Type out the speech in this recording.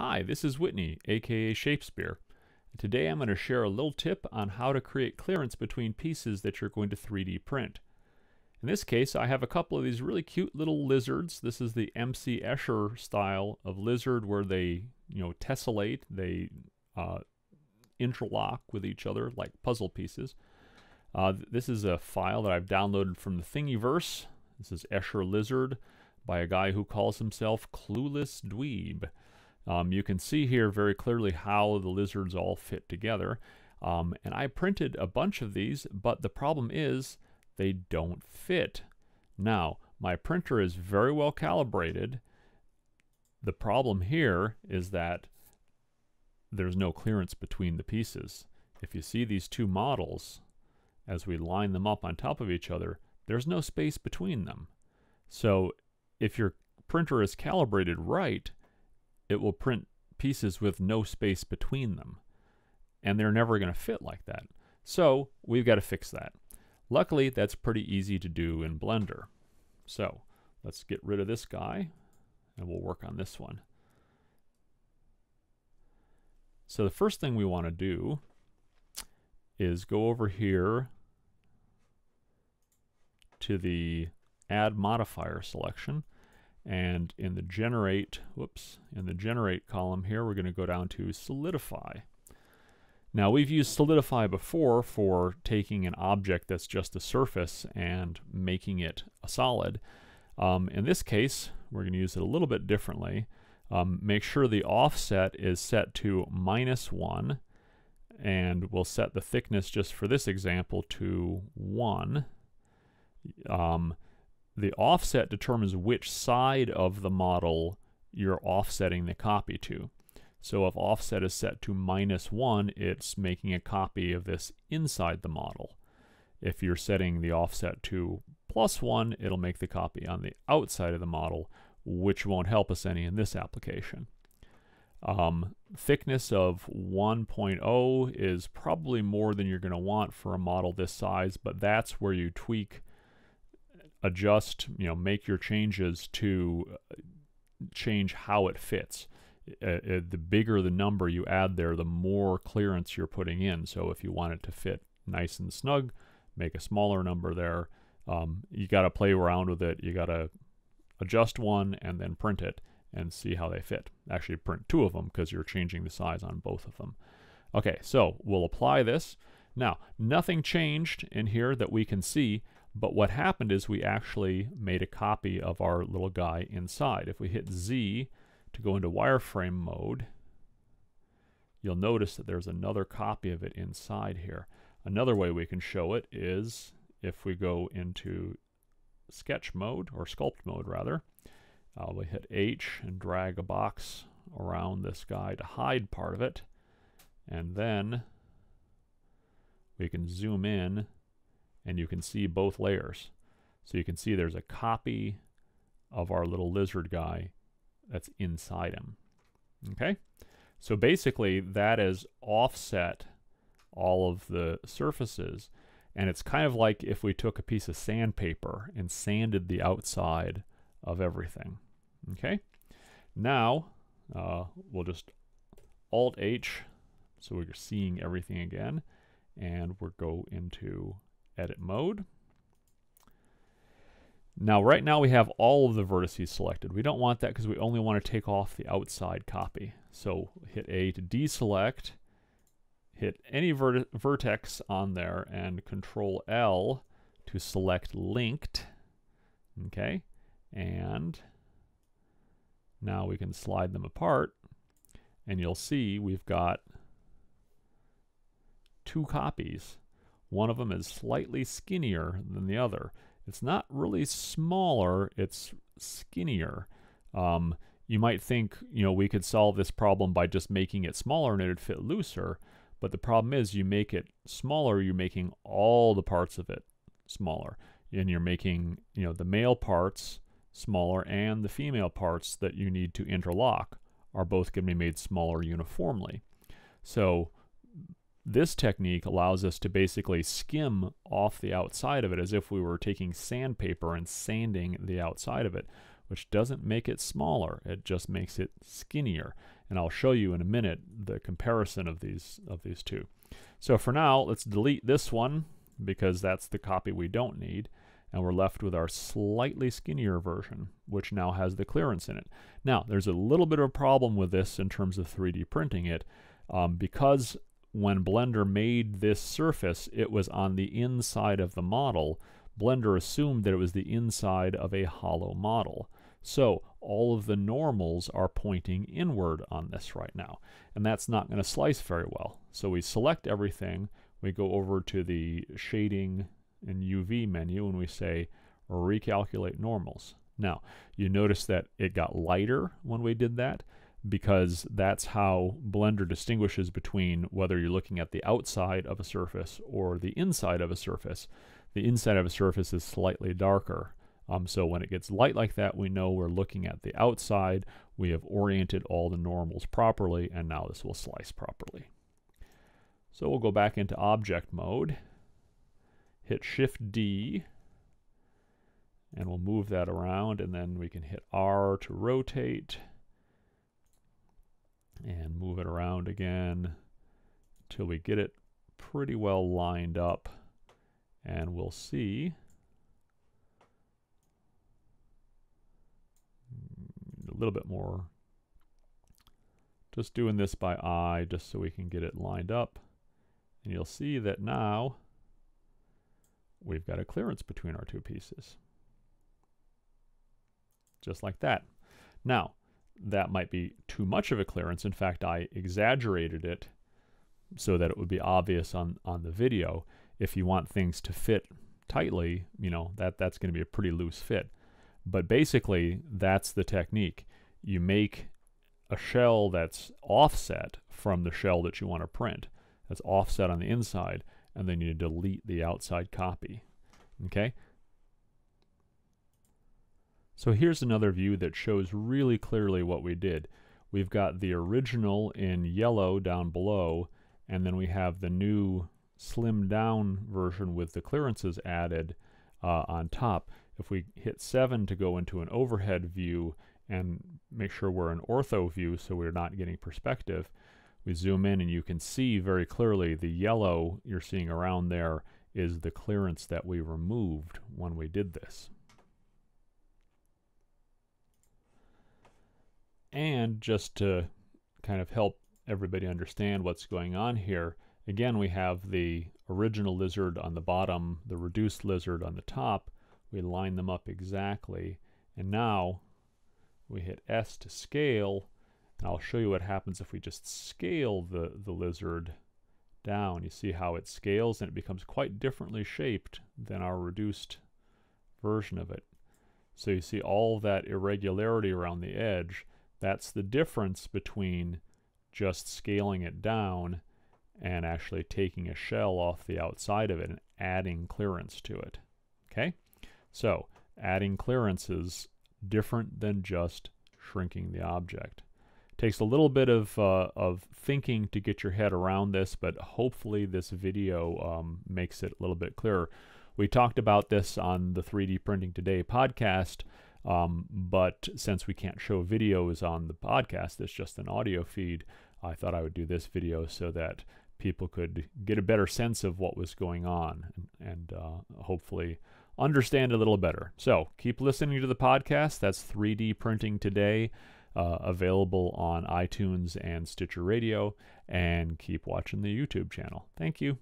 Hi, this is Whitney, aka Shapespeare. Today I'm going to share a little tip on how to create clearance between pieces that you're going to 3D print. In this case, I have a couple of these really cute little lizards. This is the MC Escher style of lizard where they, you know, tessellate, they uh, interlock with each other like puzzle pieces. Uh, this is a file that I've downloaded from the Thingiverse. This is Escher Lizard by a guy who calls himself Clueless Dweeb. Um, you can see here very clearly how the lizards all fit together. Um, and I printed a bunch of these, but the problem is they don't fit. Now, my printer is very well calibrated. The problem here is that there's no clearance between the pieces. If you see these two models, as we line them up on top of each other, there's no space between them. So if your printer is calibrated right, it will print pieces with no space between them. And they're never going to fit like that. So we've got to fix that. Luckily, that's pretty easy to do in Blender. So let's get rid of this guy and we'll work on this one. So the first thing we want to do is go over here to the add modifier selection and in the generate, whoops, in the generate column here, we're going to go down to solidify. Now we've used solidify before for taking an object that's just a surface and making it a solid. Um, in this case, we're going to use it a little bit differently. Um, make sure the offset is set to minus 1 and we'll set the thickness just for this example to 1. Um, the offset determines which side of the model you're offsetting the copy to. So if offset is set to minus 1, it's making a copy of this inside the model. If you're setting the offset to plus 1, it'll make the copy on the outside of the model, which won't help us any in this application. Um, thickness of 1.0 is probably more than you're going to want for a model this size, but that's where you tweak adjust, you know, make your changes to uh, change how it fits. Uh, uh, the bigger the number you add there, the more clearance you're putting in. So if you want it to fit nice and snug, make a smaller number there. Um, you got to play around with it. You got to adjust one and then print it and see how they fit. Actually, print two of them because you're changing the size on both of them. Okay, so we'll apply this. Now, nothing changed in here that we can see but what happened is we actually made a copy of our little guy inside. If we hit Z to go into wireframe mode, you'll notice that there's another copy of it inside here. Another way we can show it is if we go into sketch mode, or sculpt mode rather, uh, we hit H and drag a box around this guy to hide part of it, and then we can zoom in and you can see both layers. So you can see there's a copy of our little lizard guy that's inside him. Okay? So basically that is offset all of the surfaces and it's kind of like if we took a piece of sandpaper and sanded the outside of everything. Okay? Now, uh, we'll just Alt-H so we're seeing everything again and we'll go into edit mode. Now, right now we have all of the vertices selected. We don't want that because we only want to take off the outside copy. So hit A to deselect, hit any vert vertex on there, and Control L to select linked. Okay, and now we can slide them apart, and you'll see we've got two copies one of them is slightly skinnier than the other. It's not really smaller, it's skinnier. Um, you might think, you know, we could solve this problem by just making it smaller and it would fit looser. But the problem is you make it smaller, you're making all the parts of it smaller. And you're making, you know, the male parts smaller and the female parts that you need to interlock are both going to be made smaller uniformly. So this technique allows us to basically skim off the outside of it as if we were taking sandpaper and sanding the outside of it, which doesn't make it smaller. It just makes it skinnier. And I'll show you in a minute the comparison of these of these two. So for now, let's delete this one because that's the copy we don't need. And we're left with our slightly skinnier version, which now has the clearance in it. Now, there's a little bit of a problem with this in terms of 3D printing it. Um, because when Blender made this surface, it was on the inside of the model. Blender assumed that it was the inside of a hollow model. So all of the normals are pointing inward on this right now. And that's not going to slice very well. So we select everything. We go over to the shading and UV menu and we say recalculate normals. Now, you notice that it got lighter when we did that because that's how Blender distinguishes between whether you're looking at the outside of a surface or the inside of a surface. The inside of a surface is slightly darker. Um, so when it gets light like that, we know we're looking at the outside. We have oriented all the normals properly, and now this will slice properly. So we'll go back into object mode, hit Shift D, and we'll move that around, and then we can hit R to rotate, and move it around again until we get it pretty well lined up. And we'll see mm, a little bit more. Just doing this by eye just so we can get it lined up. And you'll see that now we've got a clearance between our two pieces. Just like that. Now, that might be too much of a clearance. In fact, I exaggerated it so that it would be obvious on, on the video. If you want things to fit tightly, you know, that, that's going to be a pretty loose fit. But basically, that's the technique. You make a shell that's offset from the shell that you want to print. That's offset on the inside, and then you delete the outside copy. Okay? So here's another view that shows really clearly what we did. We've got the original in yellow down below, and then we have the new slimmed down version with the clearances added uh, on top. If we hit 7 to go into an overhead view and make sure we're in ortho view so we're not getting perspective, we zoom in and you can see very clearly the yellow you're seeing around there is the clearance that we removed when we did this. And just to kind of help everybody understand what's going on here, again we have the original lizard on the bottom, the reduced lizard on the top, we line them up exactly. And now we hit S to scale. I'll show you what happens if we just scale the, the lizard down. You see how it scales and it becomes quite differently shaped than our reduced version of it. So you see all that irregularity around the edge. That's the difference between just scaling it down and actually taking a shell off the outside of it and adding clearance to it. Okay? So adding clearance is different than just shrinking the object. Takes a little bit of, uh, of thinking to get your head around this, but hopefully this video um, makes it a little bit clearer. We talked about this on the 3D Printing Today podcast, um, but since we can't show videos on the podcast, it's just an audio feed, I thought I would do this video so that people could get a better sense of what was going on and, and uh, hopefully understand a little better. So keep listening to the podcast. That's 3D Printing Today, uh, available on iTunes and Stitcher Radio, and keep watching the YouTube channel. Thank you.